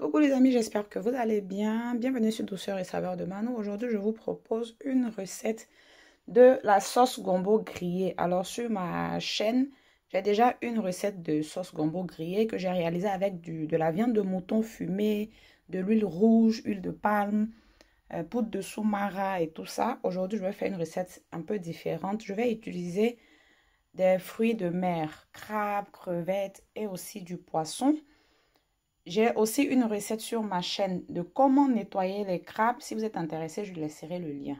Coucou les amis, j'espère que vous allez bien. Bienvenue sur Douceur et Saveur de Manou. Aujourd'hui, je vous propose une recette de la sauce gombo grillée. Alors, sur ma chaîne, j'ai déjà une recette de sauce gombo grillée que j'ai réalisée avec du, de la viande de mouton fumée, de l'huile rouge, huile de palme, euh, poudre de soumara et tout ça. Aujourd'hui, je vais faire une recette un peu différente. Je vais utiliser des fruits de mer, crabes, crevettes et aussi du poisson. J'ai aussi une recette sur ma chaîne de comment nettoyer les crabes. Si vous êtes intéressé, je laisserai le lien.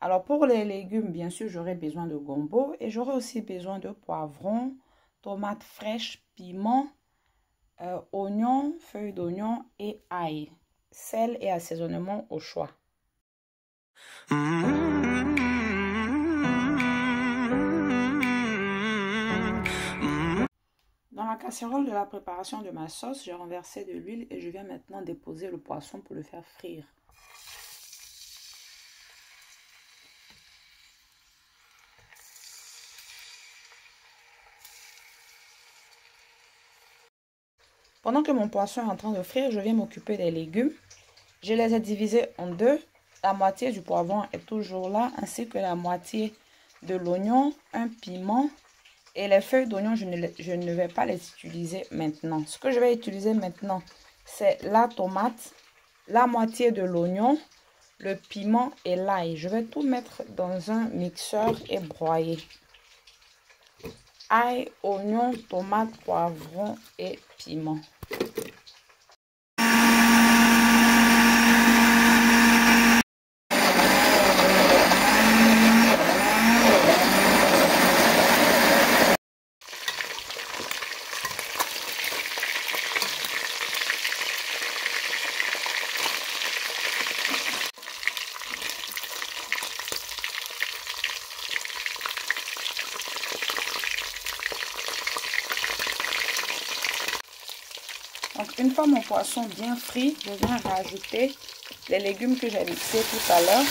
Alors pour les légumes, bien sûr, j'aurai besoin de gombo et j'aurai aussi besoin de poivrons, tomates fraîches, piments, euh, oignons, feuilles d'oignon et ail. Sel et assaisonnement au choix. Dans la casserole de la préparation de ma sauce, j'ai renversé de l'huile et je viens maintenant déposer le poisson pour le faire frire. Pendant que mon poisson est en train de frire, je viens m'occuper des légumes. Je les ai divisés en deux. La moitié du poivron est toujours là, ainsi que la moitié de l'oignon, un piment et les feuilles d'oignon, je, je, ne vais pas les utiliser maintenant. Ce que je vais utiliser maintenant, c'est la tomate, la moitié de l'oignon, le piment et l'ail. Je vais tout mettre dans un mixeur et broyer. Ail, oignon, tomate, poivron et piment. Donc, une fois mon poisson bien frit, je viens rajouter les légumes que j'ai mixés tout à l'heure.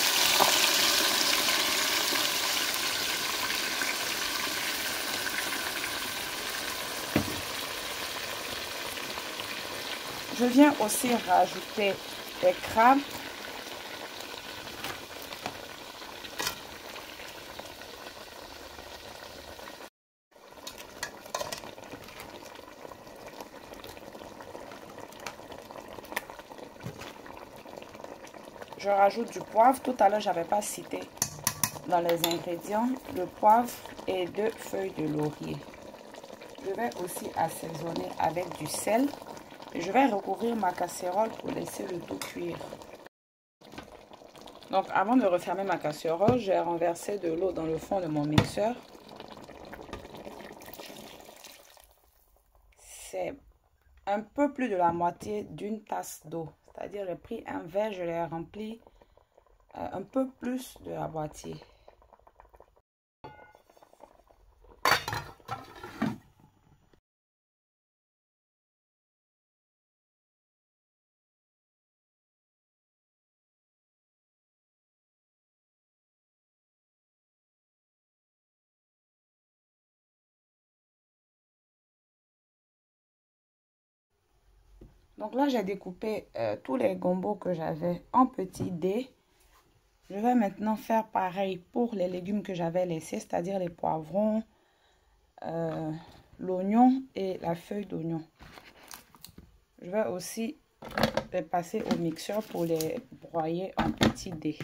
Je viens aussi rajouter des crabes. Je rajoute du poivre. Tout à l'heure, je n'avais pas cité dans les ingrédients le poivre et deux feuilles de laurier. Je vais aussi assaisonner avec du sel. Je vais recouvrir ma casserole pour laisser le tout cuire. Donc, avant de refermer ma casserole, j'ai renversé de l'eau dans le fond de mon mixeur. C'est un peu plus de la moitié d'une tasse d'eau. C'est-à-dire, j'ai pris un verre, je l'ai rempli euh, un peu plus de la moitié. Donc là, j'ai découpé euh, tous les gombos que j'avais en petits dés. Je vais maintenant faire pareil pour les légumes que j'avais laissés, c'est-à-dire les poivrons, euh, l'oignon et la feuille d'oignon. Je vais aussi les passer au mixeur pour les broyer en petits dés.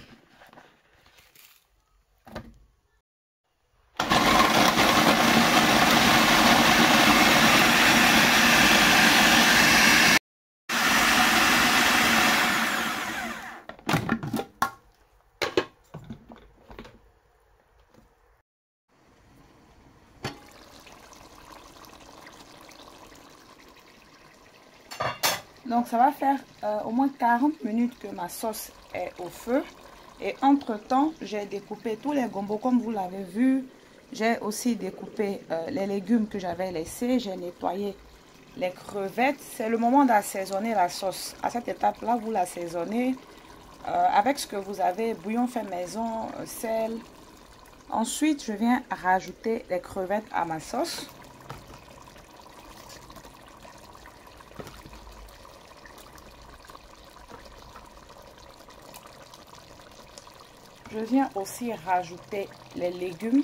Donc ça va faire euh, au moins 40 minutes que ma sauce est au feu. Et entre temps, j'ai découpé tous les gombos comme vous l'avez vu. J'ai aussi découpé euh, les légumes que j'avais laissés. J'ai nettoyé les crevettes. C'est le moment d'assaisonner la sauce. À cette étape-là, vous l'assaisonnez euh, avec ce que vous avez. Bouillon fait maison, sel. Ensuite, je viens rajouter les crevettes à ma sauce. Je viens aussi rajouter les légumes.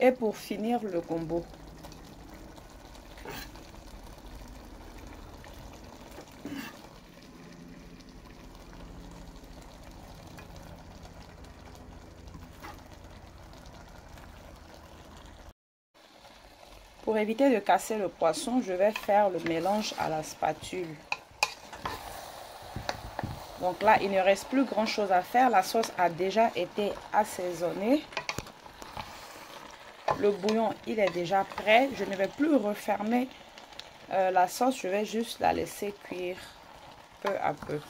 Et pour finir le combo, Pour éviter de casser le poisson, je vais faire le mélange à la spatule. Donc là, il ne reste plus grand chose à faire. La sauce a déjà été assaisonnée. Le bouillon, il est déjà prêt. Je ne vais plus refermer euh, la sauce. Je vais juste la laisser cuire peu à peu.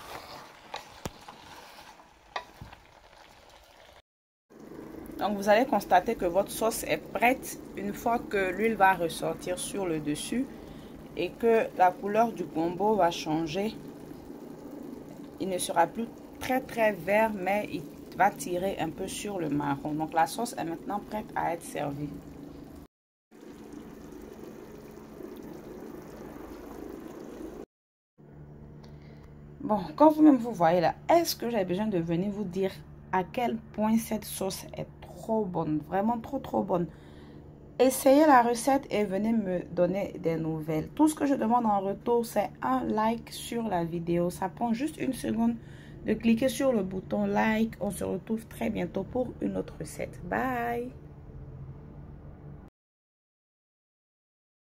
Donc vous allez constater que votre sauce est prête une fois que l'huile va ressortir sur le dessus et que la couleur du gombo va changer. Il ne sera plus très très vert mais il va tirer un peu sur le marron. Donc la sauce est maintenant prête à être servie. Bon, quand vous-même vous voyez là, est-ce que j'ai besoin de venir vous dire à quel point cette sauce est trop bonne, vraiment trop trop bonne. Essayez la recette et venez me donner des nouvelles. Tout ce que je demande en retour, c'est un like sur la vidéo. Ça prend juste une seconde de cliquer sur le bouton like. On se retrouve très bientôt pour une autre recette. Bye